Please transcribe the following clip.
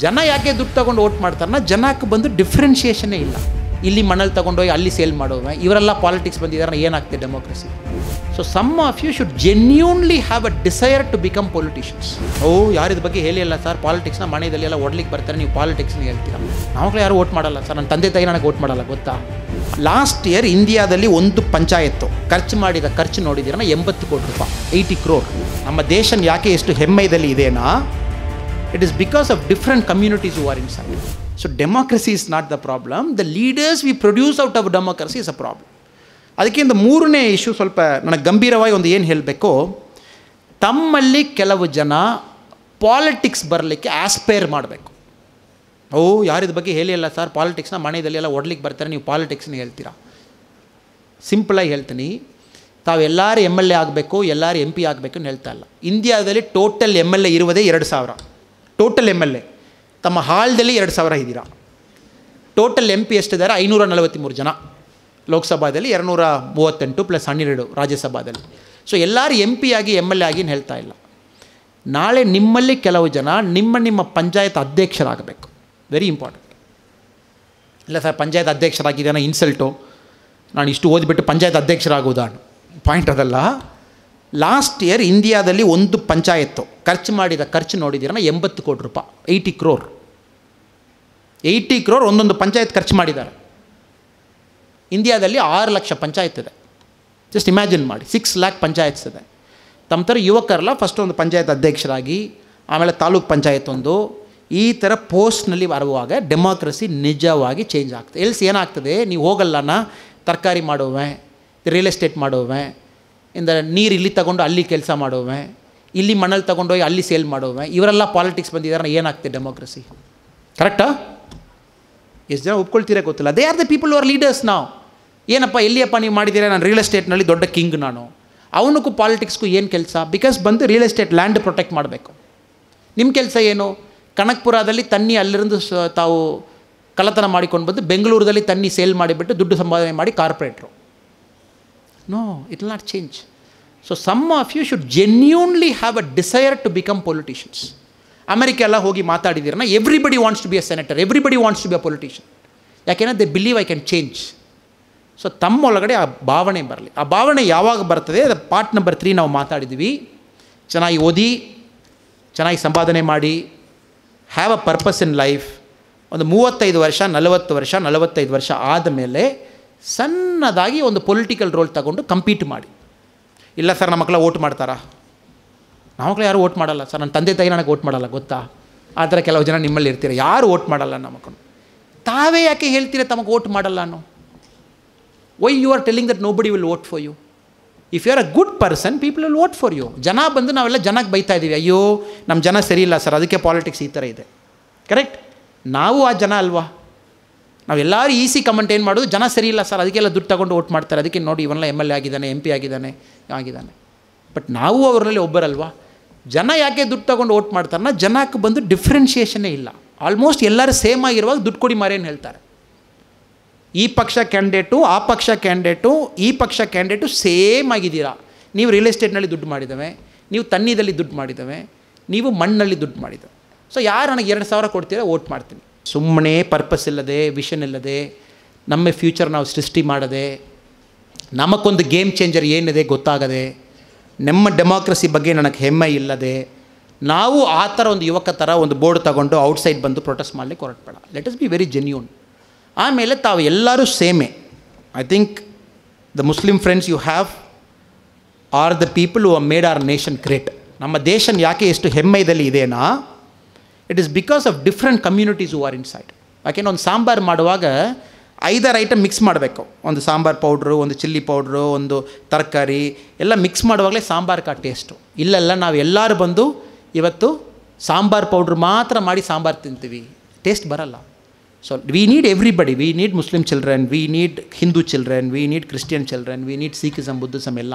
ಜನ ಯಾಕೆ ದುಡ್ಡು ತಗೊಂಡು ಓಟ್ ಮಾಡ್ತಾರನ್ನ ಜನಕ್ಕೆ ಬಂದು ಡಿಫ್ರೆನ್ಷಿಯೇಷನೇ ಇಲ್ಲ. ಇಲ್ಲಿ ಮಣ್ಣಲ್ಲಿ ತೊಗೊಂಡೋಗಿ ಅಲ್ಲಿ ಸೇಲ್ ಮಾಡೋದು ಇವರೆಲ್ಲ ಪಾಲಿಟಿಕ್ಸ್ ಬಂದಿದ್ದಾರೆ ಏನಾಗ್ತದೆ democracy so some of you should genuinely have a desire to become politicians ಓ, ಯಾರಿದ ಬಗ್ಗೆ ಹೇಳಿಲ್ಲ ಸರ್ ಪಾಲಿಟಿಕ್ಸ್ನ ಮನೆಯಲ್ಲಿ ಎಲ್ಲ ಓಡ್ಲಿಕ್ಕೆ ಬರ್ತಾರೆ, ನೀವು ಪಾಲಿಟಿಕ್ಸ್ನ ಹೇಳ್ತೀರಾ? ನಾವು ಯಾರು ಓಟ್ ಮಾಡಲ್ಲ ಸರ್ ನನ್ನ ತಂದೆ ತಾಯಿ ನನಗೆ ಓಟ್ ಮಾಡಲ್ಲ, ಗೊತ್ತಾ? ಲಾಸ್ಟ್ ಇಯರ್ ಇಂಡಿಯಾದಲ್ಲಿ ಒಂದು ಪಂಚಾಯತ್ತು, ಖರ್ಚು ಮಾಡಿದ ಖರ್ಚು ನೋಡಿದಿರ ಎಂಬತ್ತು ಕೋಟಿ ರೂಪಾಯಿ ಏಯ್ಟಿ ಕ್ರೋರ್ ನಮ್ಮ ದೇಶನ ಯಾಕೆ ಎಷ್ಟು ಹೆಮ್ಮೆಯಲ್ಲಿ ಇದೆನಾ? It is because of different communities who are inside so democracy is not the problem the leaders we produce out of democracy is a problem ಅದಕ್ಕಿಂತ ಮೂರನೇ ಇಶ್ಯೂ ಸ್ವಲ್ಪ ನನಗೆ ಗಂಭೀರವಾಗಿ ಒಂದು ಏನು ಹೇಳಬೇಕು ತಮ್ಮಲ್ಲಿ ಕೆಲವು ಜನ ಪಾಲಿಟಿಕ್ಸ್ ಬರಲಿಕ್ಕೆ ಆಸ್ಪೈರ್ ಮಾಡಬೇಕು ಓ ಯಾರಿದ ಬಗ್ಗೆ ಹೇಳಿಲ್ಲ ಸರ್ ಪಾಲಿಟಿಕ್ಸ್ನ ಮನೆಯಲ್ಲಿ ಎಲ್ಲ ಓಡ್ಲಿಕ್ಕೆ ಬರ್ತಾರೆ ನೀವು ಪಾಲಿಟಿಕ್ಸ್ನ ಹೇಳ್ತೀರಾ ಸಿಂಪಲಾಗಿ ಹೇಳ್ತೀನಿ ತಾವೆಲ್ಲರೂ ಎಂ ಎಲ್ ಎ ಆಗಬೇಕು ಎಲ್ಲರೂ ಎಂ ಪಿ ಆಗಬೇಕು ಅಂತ ಹೇಳ್ತಾ ಇಲ್ಲ ಇಂಡಿಯಾದಲ್ಲಿ ಟೋಟಲ್ ಎಂ ಎಲ್ ಎ ಇರುವುದೇ ಎರಡು ಸಾವಿರ ಟೋಟಲ್ ಎಂ ಎಲ್ ಎ ತಮ್ಮ ಹಾಲ್ದಲ್ಲಿ ಎರಡು ಸಾವಿರ ಇದ್ದೀರಾ. ಟೋಟಲ್ ಎಂ ಪಿ ಎಷ್ಟಿದ್ದಾರೆ? ಐನೂರ ನಲವತ್ತ್ಮೂರು ಜನ. ಲೋಕಸಭಾದಲ್ಲಿ ಎರಡುನೂರ ಮೂವತ್ತೆಂಟು ಪ್ಲಸ್ ಹನ್ನೆರಡು ರಾಜ್ಯಸಭಾದಲ್ಲಿ. ಸೊ ಎಲ್ಲರೂ ಎಂ ಪಿ ಆಗಿ ಎಂ ಎಲ್ ಎ ಆಗಿ ಹೇಳ್ತಾ ಇಲ್ಲ. ನಾಳೆ ನಿಮ್ಮಲ್ಲಿ ಕೆಲವು ಜನ ನಿಮ್ಮ ನಿಮ್ಮ ಪಂಚಾಯತ್ ಅಧ್ಯಕ್ಷರಾಗಬೇಕು. ವೆರಿ ಇಂಪಾರ್ಟೆಂಟ್ ಇಲ್ಲ ಸರ್, ಪಂಚಾಯತ್ ಅಧ್ಯಕ್ಷರಾಗಿದ್ದಾನೆ ಇನ್ಸಲ್ಟು ನಾನು ಇಷ್ಟು ಓದಿಬಿಟ್ಟು ಪಂಚಾಯತ್ ಅಧ್ಯಕ್ಷರಾಗುವುದಾ? ಪಾಯಿಂಟ್ ಅದಲ್ಲ. ಲಾಸ್ಟ್ ಇಯರ್ ಇಂಡಿಯಾದಲ್ಲಿ ಒಂದು ಪಂಚಾಯತ್ತು. ಖರ್ಚು ಮಾಡಿದ ಖರ್ಚು ನೋಡಿದ್ದೀರನ್ನ ಎಂಬತ್ತು ಕೋಟಿ ರೂಪಾಯಿ ಏಯ್ಟಿ ಕ್ರೋರ್ ಏಯ್ಟಿ ಕ್ರೋರ್ ಒಂದೊಂದು ಪಂಚಾಯತ್ ಖರ್ಚು ಮಾಡಿದ್ದಾರೆ. ಇಂಡಿಯಾದಲ್ಲಿ ಆರು ಲಕ್ಷ ಪಂಚಾಯತ್ ಇದೆ. ಜಸ್ಟ್ ಇಮ್ಯಾಜಿನ್ ಮಾಡಿ ಸಿಕ್ಸ್ ಲ್ಯಾಕ್ ಪಂಚಾಯತ್ಸ್ ಇದೆ. ತಮ್ಮ ಥರ ಯುವಕರಲ್ಲ ಫಸ್ಟ್ ಒಂದು ಪಂಚಾಯತ್ ಅಧ್ಯಕ್ಷರಾಗಿ, ಆಮೇಲೆ ತಾಲೂಕ್ ಪಂಚಾಯತ್ ಒಂದು. ಈ ಥರ ಪೋಸ್ಟ್ನಲ್ಲಿ ಬರುವಾಗ ಡೆಮೋಕ್ರಸಿ ನಿಜವಾಗಿ ಚೇಂಜ್ ಆಗ್ತದೆ. ಎಲ್ಸ್ ಏನಾಗ್ತದೆ? ನೀವು ಹೋಗಲ್ಲನ ತರಕಾರಿ ಮಾಡೋವೆ ರಿಯಲ್ ಎಸ್ಟೇಟ್ ಮಾಡೋವೆ ಎಂದರೆ ನೀರು ಇಲ್ಲಿ ತಗೊಂಡು ಅಲ್ಲಿ ಕೆಲಸ ಮಾಡುವೆ, ಇಲ್ಲಿ ಮಣ್ಣಲ್ಲಿ ತಗೊಂಡೋಗಿ ಅಲ್ಲಿ ಸೇಲ್ ಮಾಡುವೆ, ಇವರೆಲ್ಲ ಪಾಲಿಟಿಕ್ಸ್ ಬಂದಿದ್ದಾರೆ ಏನಾಗ್ತದೆ ಡೆಮೋಕ್ರಸಿ ಕರೆಕ್ಟಾ ಎಷ್ಟು ಜನ ಒಪ್ಕೊಳ್ತೀರಾ ಗೊತ್ತಿಲ್ಲ. They are the people our leaders ನಾವು ಏನಪ್ಪ, ಎಲ್ಲಿಯಪ್ಪ ನೀವು ಮಾಡಿದ್ದೀರಾ? ನಾನು ರಿಯಲ್ ಎಸ್ಟೇಟ್ನಲ್ಲಿ ದೊಡ್ಡ ಕಿಂಗ್ ನಾನು. ಅವನಕ್ಕೂ ಪಾಲಿಟಿಕ್ಸ್ಗೂ ಏನು ಕೆಲಸ? ಬಿಕಾಸ್ ಬಂದು ರಿಯಲ್ ಎಸ್ಟೇಟ್ ಲ್ಯಾಂಡ್ ಪ್ರೊಟೆಕ್ಟ್ ಮಾಡಬೇಕು. ನಿಮ್ಮ ಕೆಲಸ ಏನು? ಕನಕ್ಪುರದಲ್ಲಿ ತನ್ನಿ ಅಲ್ಲಿರಂದು ತಾವು ಕಳ್ಳತನ ಮಾಡಿಕೊಂಡು ಬಂದು ಬೆಂಗಳೂರಿನಲ್ಲಿ ತನ್ನಿ ಸೇಲ್ ಮಾಡಿಬಿಟ್ಟು ದುಡ್ಡು ಸಂಪಾದನೆ ಮಾಡಿ ಕಾರ್ಪೊರೇಟ್ರು. No it not change so some of you should genuinely have a desire to become politicians America ಎಲ್ಲ ಹೋಗಿ ಮಾತಾಡಿದ್ದೀರನ್ನ everybody wants to be a senator everybody wants to be a politician ಯಾಕೆಂದರೆ they believe I can change so ತಮ್ಮ ಒಳಗಡೆ ಆ ಭಾವನೆ ಬರಲಿ. ಆ ಭಾವನೆ ಯಾವಾಗ ಬರ್ತದೆ ಅದು ಪಾರ್ಟ್ ನಂಬರ್ ತ್ರೀ ನಾವು ಮಾತಾಡಿದ್ವಿ. ಚೆನ್ನಾಗಿ ಓದಿ, ಚೆನ್ನಾಗಿ ಸಂಪಾದನೆ ಮಾಡಿ have a purpose in life ಒಂದು ಮೂವತ್ತೈದು ವರ್ಷ, ನಲವತ್ತು ವರ್ಷ, ನಲವತ್ತೈದು ವರ್ಷ ಆದಮೇಲೆ ಸಣ್ಣದಾಗಿ ಒಂದು ಪೊಲಿಟಿಕಲ್ ರೋಲ್ ತಗೊಂಡು ಕಂಪೀಟ್ ಮಾಡಿ. ಇಲ್ಲ ಸರ್, ನಮ್ಮ ಮಕ್ಕಳ ಓಟ್ ಮಾಡ್ತಾರಾ? ನಮ್ಮ ಮಕ್ಕಳು ಯಾರು ಓಟ್ ಮಾಡಲ್ಲ ಸರ್, ನನ್ನ ತಂದೆ ತಾಯಿ ನನಗೆ ಓಟ್ ಮಾಡಲ್ಲ, ಗೊತ್ತಾ? ಆ ಥರ ಕೆಲವು ಜನ ನಿಮ್ಮಲ್ಲಿ ಇರ್ತೀರ? ಯಾರು ಓಟ್ ಮಾಡಲ್ಲ ನಮ್ಮ ಮಕ್ಕಳು. ತಾವೇ ಯಾಕೆ ಹೇಳ್ತೀರ ತಮಗೆ ಓಟ್ ಮಾಡಲ್ಲ ಅನ್ನೋ? Why you are telling that nobody will vote for you if you are a good person people will vote for you ಜನ ಬಂದು ನಾವೆಲ್ಲ ಜನಕ್ಕೆ ಬೈತಾ ಇದ್ದೀವಿ ಅಯ್ಯೋ ನಮ್ಮ ಜನ ಸರಿ ಇಲ್ಲ ಸರ್, ಅದಕ್ಕೆ ಪಾಲಿಟಿಕ್ಸ್ ಈ ಥರ ಇದೆ. ಕರೆಕ್ಟ್ ನಾವು ಆ ಜನ ಅಲ್ವಾ? ನಾವೆಲ್ಲರೂ ಈಸಿ ಕಮೆಂಟ್ ಏನು ಮಾಡೋದು? ಜನ ಸರಿ ಇಲ್ಲ ಸರ್ ಅದಕ್ಕೆಲ್ಲ ದುಡ್ಡು ತಗೊಂಡು ಓಟ್ ಮಾಡ್ತಾರೆ. ಅದಕ್ಕೆ ನೋಡಿ ಇವನ್ನೆಲ್ಲ ಎಂ ಎಲ್ ಎ ಆಗಿದ್ದಾನೆ ಎಂ ಪಿ ಆಗಿದ್ದಾನೆ ಆಗಿದ್ದಾನೆ. ಬಟ್ ನಾವು ಅವರಲ್ಲಿ ಒಬ್ಬರಲ್ವಾ? ಜನ ಯಾಕೆ ದುಡ್ಡು ತಗೊಂಡು ವೋಟ್ ಮಾಡ್ತಾರನ್ನ ಜನಕ್ಕೆ ಬಂದು ಡಿಫ್ರೆನ್ಷಿಯೇಷನ್ನೇ ಇಲ್ಲ. ಆಲ್ಮೋಸ್ಟ್ ಎಲ್ಲರೂ ಸೇಮ್ ಆಗಿರುವಾಗ ದುಡ್ಡು ಕೊಡಿ ಮಾರೇನು ಹೇಳ್ತಾರೆ. ಈ ಪಕ್ಷ ಕ್ಯಾಂಡಿಡೇಟು ಆ ಪಕ್ಷ ಕ್ಯಾಂಡಿಡೇಟು ಈ ಪಕ್ಷ ಕ್ಯಾಂಡಿಡೇಟು ಸೇಮ್ ಆಗಿದ್ದೀರಾ. ನೀವು ರಿಯಲ್ ಎಸ್ಟೇಟ್ನಲ್ಲಿ ದುಡ್ಡು ಮಾಡಿದ್ದಾವೆ ನೀವು ತನ್ನಿದಲ್ಲಿ ದುಡ್ಡು ಮಾಡಿದ್ದಾವೆ ನೀವು ಮಣ್ಣಲ್ಲಿ ದುಡ್ಡು ಮಾಡಿದ್ದಾವೆ ಸೊ ಯಾರು ನನಗೆ ಎರಡು ಸಾವಿರ ಕೊಡ್ತೀರಾ ಓಟ್ ಮಾಡ್ತೀನಿ. ಸುಮ್ಮನೆ ಪರ್ಪಸ್ ಇಲ್ಲದೆ ವಿಷನ್ ಇಲ್ಲದೆ, ನಮ್ಮ ಫ್ಯೂಚರ್ ನಾವು ಸೃಷ್ಟಿ ಮಾಡದೆ ನಮಗೊಂದು ಗೇಮ್ ಚೇಂಜರ್ ಏನಿದೆ ಗೊತ್ತಾಗದೆ, ನಮ್ಮ ಡೆಮಾಕ್ರಸಿ ಬಗ್ಗೆ ನನಗೆ ಹೆಮ್ಮೆ ಇಲ್ಲದೆ, ನಾವು ಆ ಥರ ಒಂದು ಯುವಕ ಥರ ಒಂದು ಬೋರ್ಡ್ ತಗೊಂಡು ಔಟ್ಸೈಡ್ ಬಂದು ಪ್ರೊಟೆಸ್ಟ್ ಮಾಡಲಿಕ್ಕೆ ಹೊರಟಬೇಡ. Let us be very genuine ಆಮೇಲೆ ತಾವು ಎಲ್ಲರೂ ಸೇಮೆ. I think the Muslim friends you have are the people who made our nation great ನಮ್ಮ ದೇಶ ಯಾಕೆ ಎಷ್ಟು ಹೆಮ್ಮೆದಲ್ಲಿ ಇದೆನಾ? It is because of different communities who are inside ಯಾಕೆಂದ್ರೆ ಒಂದು ಸಾಂಬಾರು ಮಾಡುವಾಗ ಐದಾರು ಐಟಮ್ ಮಿಕ್ಸ್ ಮಾಡಬೇಕು. ಒಂದು ಸಾಂಬಾರು ಪೌಡ್ರು ಒಂದು ಚಿಲ್ಲಿ ಪೌಡ್ರು ಒಂದು ತರಕಾರಿ, ಎಲ್ಲ ಮಿಕ್ಸ್ ಮಾಡುವಾಗಲೇ ಸಾಂಬಾರು ಕಾ ಟೇಸ್ಟು ಇಲ್ಲೆಲ್ಲ, ನಾವು ಎಲ್ಲರೂ ಬಂದು ಇವತ್ತು ಸಾಂಬಾರು ಪೌಡ್ರ್ ಮಾತ್ರ ಮಾಡಿ ಸಾಂಬಾರು ತಿಂತೀವಿ. ಟೇಸ್ಟ್ ಬರಲ್ಲ. So we need everybody we need Muslim children we need Hindu children we need Christian children we need Sikhism Buddhism ಎಲ್ಲ.